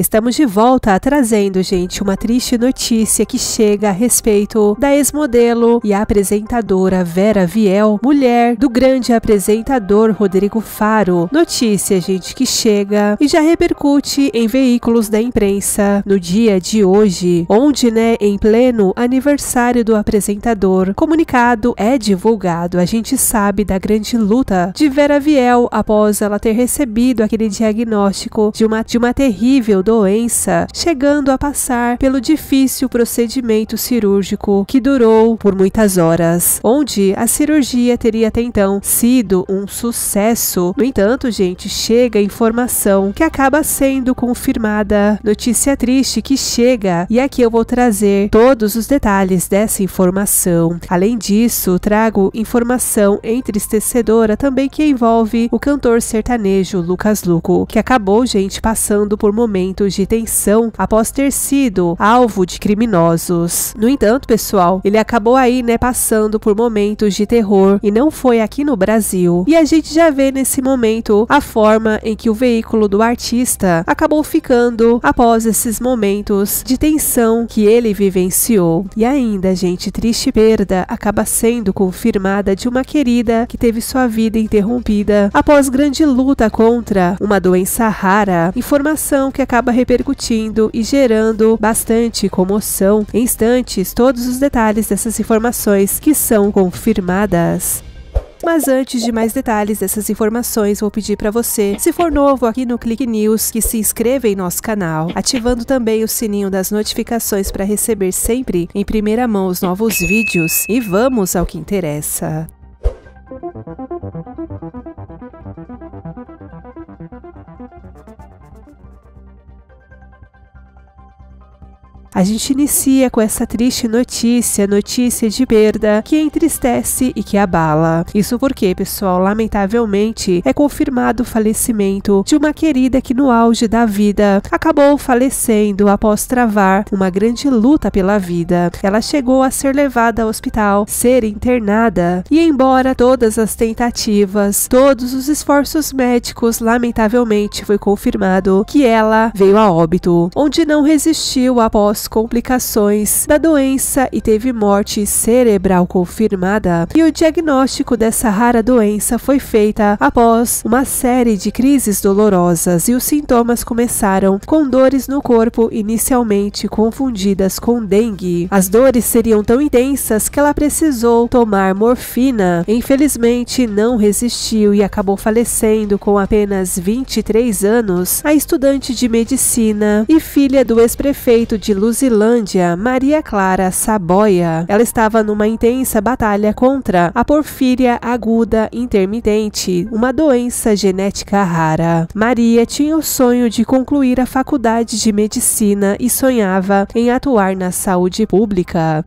Estamos de volta trazendo, gente, uma triste notícia que chega a respeito da ex-modelo e apresentadora Vera Viel, mulher do grande apresentador Rodrigo Faro. Notícia, gente, que chega e já repercute em veículos da imprensa no dia de hoje, onde, né, em pleno aniversário do apresentador, comunicado é divulgado. A gente sabe da grande luta de Vera Viel após ela ter recebido aquele diagnóstico de uma, de uma terrível doença, chegando a passar pelo difícil procedimento cirúrgico que durou por muitas horas, onde a cirurgia teria até então sido um sucesso. No entanto, gente, chega a informação que acaba sendo confirmada. Notícia triste que chega, e aqui eu vou trazer todos os detalhes dessa informação. Além disso, trago informação entristecedora também que envolve o cantor sertanejo Lucas Luco, que acabou, gente, passando por momentos momentos de tensão após ter sido alvo de criminosos. No entanto, pessoal, ele acabou aí, né, passando por momentos de terror e não foi aqui no Brasil. E a gente já vê nesse momento a forma em que o veículo do artista acabou ficando após esses momentos de tensão que ele vivenciou. E ainda, gente, triste perda acaba sendo confirmada de uma querida que teve sua vida interrompida após grande luta contra uma doença rara. Informação que acaba acaba repercutindo e gerando bastante comoção. Em instantes, todos os detalhes dessas informações que são confirmadas. Mas antes de mais detalhes dessas informações, vou pedir para você, se for novo aqui no Clique News, que se inscreva em nosso canal, ativando também o sininho das notificações para receber sempre em primeira mão os novos vídeos. E vamos ao que interessa. A gente inicia com essa triste notícia, notícia de perda que entristece e que abala. Isso porque, pessoal, lamentavelmente é confirmado o falecimento de uma querida que no auge da vida acabou falecendo após travar uma grande luta pela vida. Ela chegou a ser levada ao hospital, ser internada e embora todas as tentativas, todos os esforços médicos, lamentavelmente foi confirmado que ela veio a óbito, onde não resistiu após complicações da doença e teve morte cerebral confirmada. E o diagnóstico dessa rara doença foi feita após uma série de crises dolorosas e os sintomas começaram com dores no corpo inicialmente confundidas com dengue. As dores seriam tão intensas que ela precisou tomar morfina. Infelizmente não resistiu e acabou falecendo com apenas 23 anos. A estudante de medicina e filha do ex-prefeito de Luz Luzilândia, Maria Clara Saboia. Ela estava numa intensa batalha contra a porfíria aguda intermitente, uma doença genética rara. Maria tinha o sonho de concluir a faculdade de medicina e sonhava em atuar na saúde pública.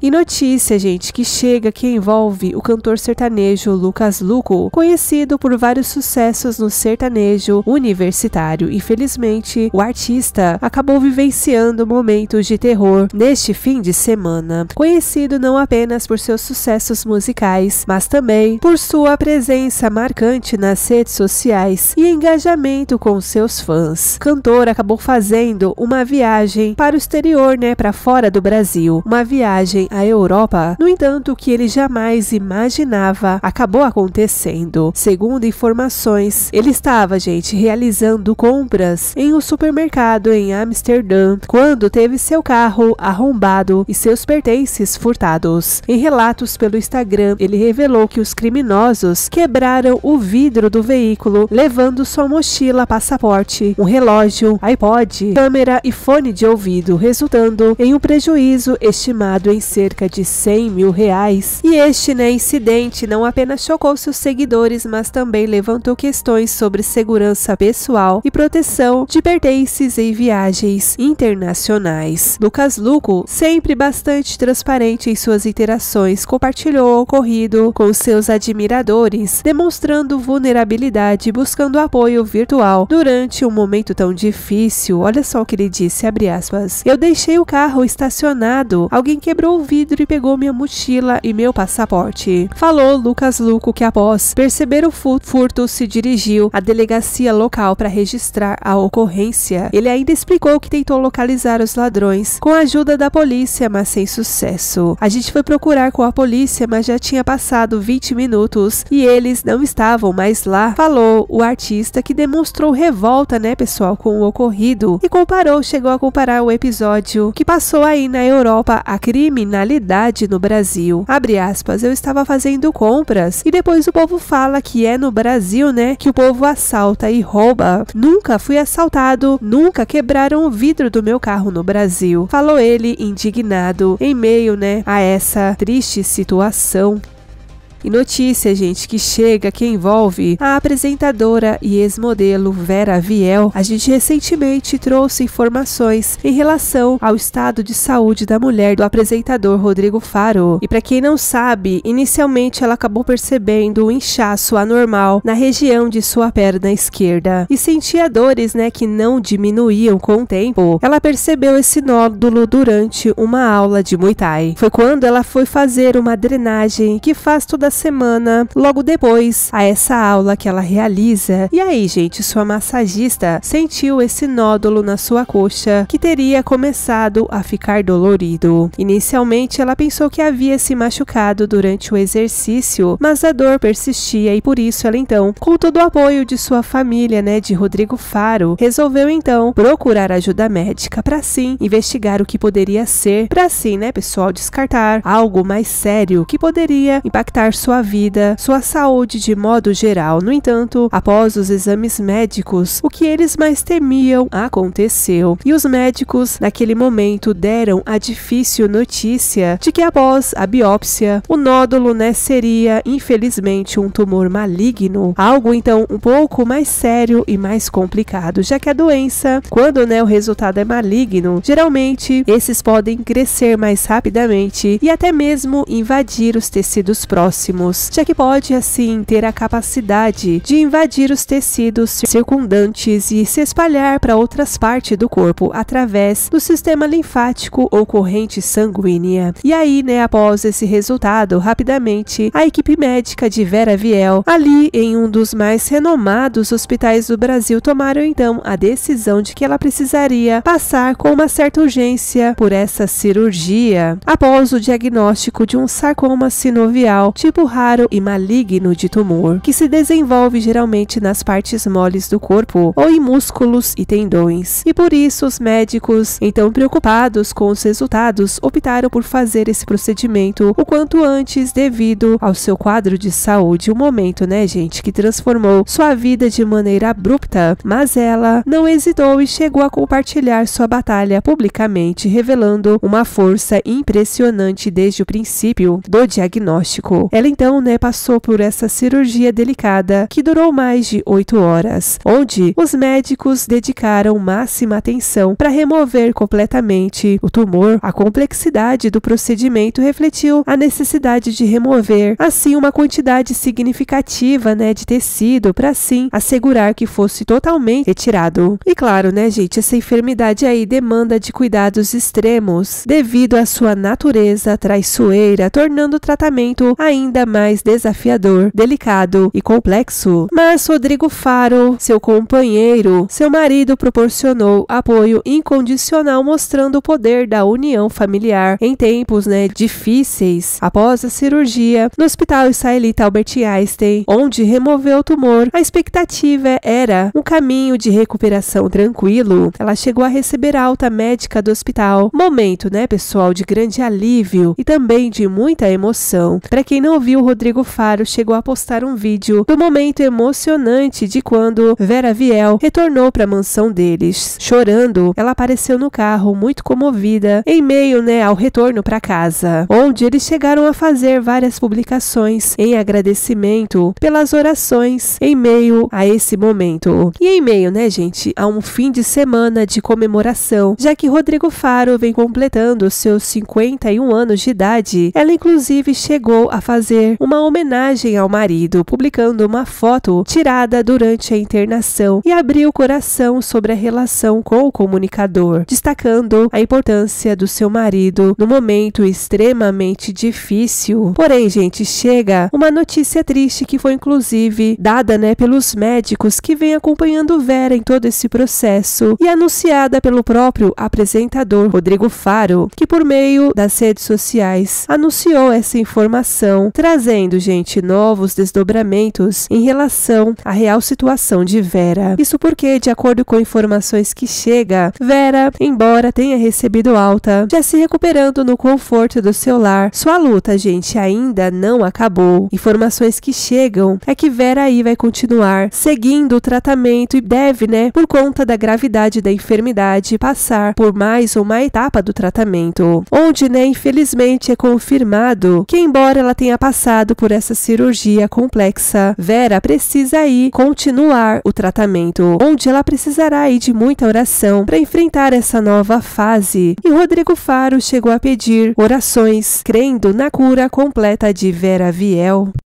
E notícia, gente, que chega que envolve o cantor sertanejo Lucas Luco, conhecido por vários sucessos no sertanejo universitário. Infelizmente, o artista acabou vivenciando momentos de terror neste fim de semana. Conhecido não apenas por seus sucessos musicais, mas também por sua presença marcante nas redes sociais e engajamento com seus fãs. Cantor acabou fazendo uma viagem para o exterior, né, para fora do Brasil, uma viagem à Europa. No entanto, o que ele jamais imaginava acabou acontecendo. Segundo informações, ele estava, gente, realizando compras em um supermercado em Amsterdã quando teve seu carro arrombado e seus pertences furtados. Em relatos pelo Instagram, ele revelou que os criminosos quebraram o vidro do veículo, levando sua mochila, passaporte, um relógio, iPod, câmera e fone de ouvido, resultando em um prejuízo estimado em cerca de 100 mil reais. E este né, incidente não apenas chocou seus seguidores, mas também levantou questões sobre segurança pessoal e proteção de pertences em viagens internacionais. Lucas Luco, sempre bastante transparente em suas interações, compartilhou o ocorrido com seus admiradores, demonstrando vulnerabilidade e buscando apoio virtual durante um momento tão difícil. Olha só o que ele disse, aspas. Eu deixei o carro estacionado, alguém quebrou o vidro e pegou minha mochila e meu passaporte. Falou Lucas Luco que após perceber o furto se dirigiu à delegacia local para registrar a ocorrência. Ele ainda explicou que tentou localizar os ladrões com a ajuda da polícia, mas sem sucesso. A gente foi procurar com a polícia, mas já tinha passado 20 minutos e eles não estavam mais lá. Falou o artista que demonstrou revolta, né, pessoal, com o ocorrido e comparou, chegou a comparar o episódio que passou aí na Europa a criminalidade no Brasil. Abre aspas, eu estava fazendo compras e depois o povo fala que é no Brasil, né, que o povo assalta e rouba. Nunca fui assaltado, nunca quebraram o vidro do meu carro no Brasil. Falou ele indignado em meio, né, a essa triste situação. E notícia, gente, que chega, que envolve a apresentadora e ex-modelo Vera Viel. A gente recentemente trouxe informações em relação ao estado de saúde da mulher do apresentador Rodrigo Faro. E para quem não sabe, inicialmente ela acabou percebendo um inchaço anormal na região de sua perna esquerda e sentia dores, né, que não diminuíam com o tempo. Ela percebeu esse nódulo durante uma aula de Muay Thai. Foi quando ela foi fazer uma drenagem que faz toda semana, logo depois a essa aula que ela realiza. E aí, gente, sua massagista sentiu esse nódulo na sua coxa que teria começado a ficar dolorido. Inicialmente, ela pensou que havia se machucado durante o exercício, mas a dor persistia e por isso ela então, com todo o apoio de sua família, né, de Rodrigo Faro, resolveu então procurar ajuda médica para sim investigar o que poderia ser, para sim, né, pessoal, descartar algo mais sério que poderia impactar sua vida, sua saúde de modo geral. No entanto, após os exames médicos, o que eles mais temiam aconteceu. E os médicos, naquele momento, deram a difícil notícia de que após a biópsia, o nódulo, né, seria infelizmente um tumor maligno, algo então um pouco mais sério e mais complicado, já que a doença, quando né, o resultado é maligno, geralmente esses podem crescer mais rapidamente e até mesmo invadir os tecidos próximos próximos, já que pode assim ter a capacidade de invadir os tecidos circundantes e se espalhar para outras partes do corpo através do sistema linfático ou corrente sanguínea. E aí, né, após esse resultado, rapidamente a equipe médica de Vera Viel, ali em um dos mais renomados hospitais do Brasil, tomaram então a decisão de que ela precisaria passar com uma certa urgência por essa cirurgia após o diagnóstico de um sarcoma sinovial tipo raro e maligno de tumor, que se desenvolve geralmente nas partes moles do corpo ou em músculos e tendões. E por isso os médicos, então preocupados com os resultados, optaram por fazer esse procedimento o quanto antes devido ao seu quadro de saúde, um momento, né, gente, que transformou sua vida de maneira abrupta, mas ela não hesitou e chegou a compartilhar sua batalha publicamente, revelando uma força impressionante desde o princípio do diagnóstico. Ela então, né, passou por essa cirurgia delicada que durou mais de oito horas, onde os médicos dedicaram máxima atenção para remover completamente o tumor. A complexidade do procedimento refletiu a necessidade de remover, assim, uma quantidade significativa, né, de tecido para assim assegurar que fosse totalmente retirado. E claro, né, gente, essa enfermidade aí demanda de cuidados extremos devido à sua natureza traiçoeira, tornando o tratamento ainda mais desafiador, delicado e complexo. Mas Rodrigo Faro, seu companheiro, seu marido, proporcionou apoio incondicional, mostrando o poder da união familiar em tempos né, difíceis. Após a cirurgia, no Hospital Israelita Albert Einstein, onde removeu o tumor, a expectativa era um caminho de recuperação tranquilo. Ela chegou a receber alta médica do hospital. Momento, né, pessoal, de grande alívio e também de muita emoção. Para quem não viu, Rodrigo Faro chegou a postar um vídeo do momento emocionante de quando Vera Viel retornou para a mansão deles. Chorando, ela apareceu no carro muito comovida em meio, né, ao retorno para casa, onde eles chegaram a fazer várias publicações em agradecimento pelas orações em meio a esse momento. E em meio, né, gente, a um fim de semana de comemoração, já que Rodrigo Faro vem completando seus 51 anos de idade, ela inclusive chegou a fazer fazer uma homenagem ao marido, publicando uma foto tirada durante a internação e abriu o coração sobre a relação com o comunicador, destacando a importância do seu marido no momento extremamente difícil. Porém, gente, chega uma notícia triste que foi inclusive dada, né, pelos médicos que vêm acompanhando Vera em todo esse processo e anunciada pelo próprio apresentador Rodrigo Faro, que por meio das redes sociais anunciou essa informação, trazendo, gente, novos desdobramentos em relação à real situação de Vera. Isso porque, de acordo com informações que chega, Vera, embora tenha recebido alta, já se recuperando no conforto do seu lar, sua luta, gente, ainda não acabou. Informações que chegam é que Vera aí vai continuar seguindo o tratamento e deve, né, por conta da gravidade da enfermidade, passar por mais uma etapa do tratamento, onde, né, infelizmente é confirmado que embora ela tenha passado por essa cirurgia complexa, Vera precisa aí continuar o tratamento, onde ela precisará aí de muita oração para enfrentar essa nova fase. E Rodrigo Faro chegou a pedir orações, crendo na cura completa de Vera Viel.